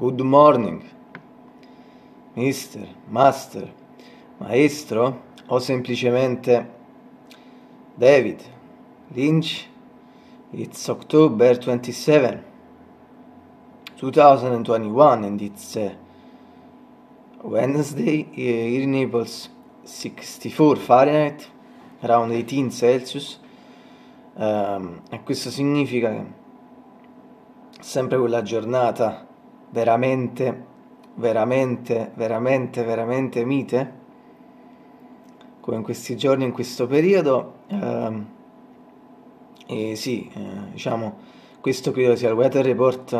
good morning, mister, master, maestro o semplicemente David Lynch. It's October 27, 2021 and it's uh, Wednesday here in Naples 64 Fahrenheit, around 18 Celsius. Um, e questo significa che sempre quella giornata veramente, veramente, veramente, veramente mite, come in questi giorni, in questo periodo. Um, e sì, eh, diciamo, questo credo sia il weather report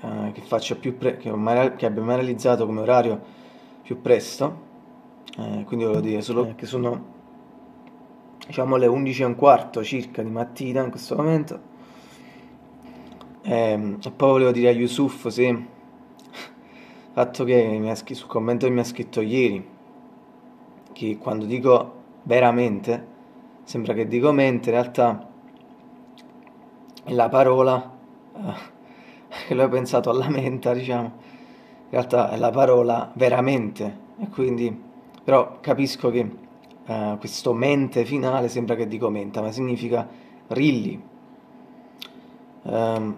eh, che, faccio più pre- che, mai, che, abbia mai realizzato come orario più presto. Eh, quindi volevo dire solo che sono diciamo le 11 e un quarto circa di mattina in questo momento. Ehm, e poi volevo dire a Yusuf se fatto che mi ha scritto, sul commento che mi ha scritto ieri, che quando dico veramente, sembra che dico mente, in realtà la parola, eh, l'ho pensato alla menta, diciamo, in realtà è la parola veramente, e quindi, però capisco che eh, questo mente finale sembra che dico menta, ma significa rilli. Um,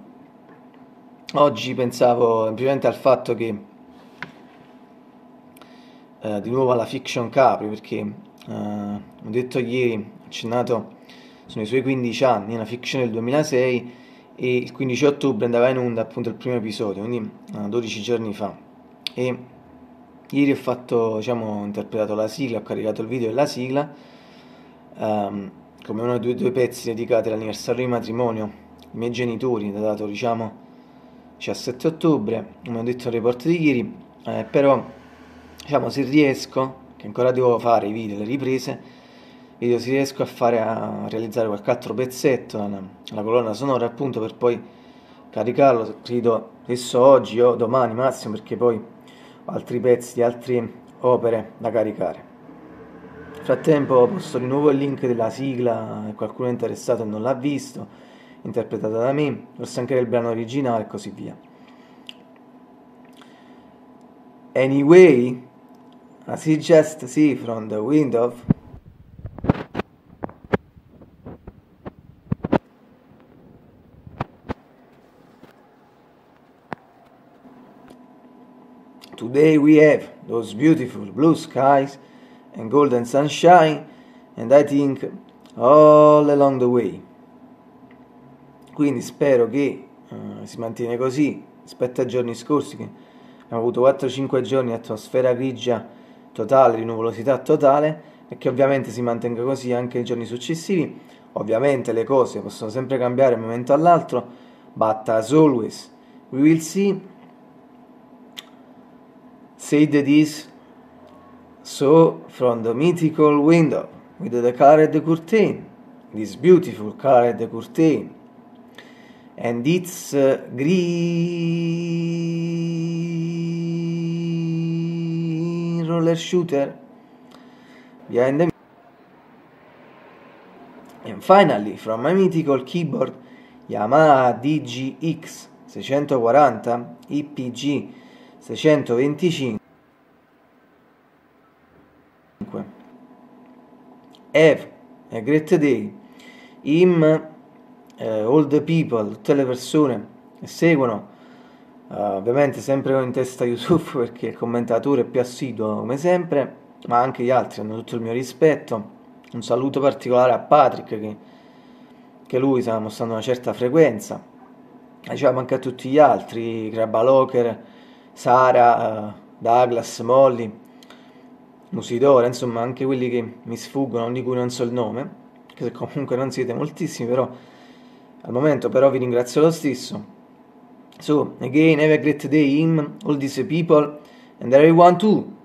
oggi pensavo semplicemente al fatto che, uh, di nuovo alla fiction Capri, perché uh, ho detto ieri, accennato sono i suoi 15 anni, è una fiction del 2006 e il 15 ottobre andava in onda appunto il primo episodio, quindi 12 giorni fa. E ieri ho fatto, diciamo, ho interpretato la sigla, ho caricato il video della sigla um, come uno dei due, pezzi dedicati all'anniversario di matrimonio i miei genitori, datato diciamo 17 ottobre, come ho detto nel report di ieri, eh, però diciamo se riesco, che ancora devo fare i video, le riprese, vedo se riesco a fare a realizzare qualche altro pezzetto la colonna sonora appunto per poi caricarlo credo adesso oggi o domani massimo perché poi ho altri pezzi di altre opere da caricare. Nel frattempo posto di nuovo il link della sigla se qualcuno è interessato e non l'ha visto interpretata da me forse anche del brano originale e così via. Anyway I see just see from the window Today we have those beautiful blue skies and golden sunshine, and I think all along the way. Quindi spero che uh, si mantiene così rispetto ai giorni scorsi, che abbiamo avuto 4-5 giorni di atmosfera grigia totale, di nuvolosità totale, e che ovviamente si mantenga così anche nei giorni successivi. Ovviamente le cose possono sempre cambiare da un momento all'altro, but as always we will see. Said this so from the mythical window with the colored curtain, this beautiful colored curtain, and its uh, green roller shooter? Behind the and finally from my mythical keyboard Yamaha DGX 640 IPG 625 Have a great day. Him uh, all the people tutte le persone che seguono uh, ovviamente sempre ho in testa Yusuf perché è il commentatore più assiduo come sempre ma anche gli altri hanno tutto il mio rispetto un saluto particolare a Patrick che, che lui sta mostrando una certa frequenza diciamo anche a tutti gli altri Grabaloker Sara, uh, Douglas, Molly, Musidora, insomma anche quelli che mi sfuggono, di cui non so il nome, che comunque non siete moltissimi, però al momento però vi ringrazio lo stesso. So, again, have a great day, him, all these people, and everyone too.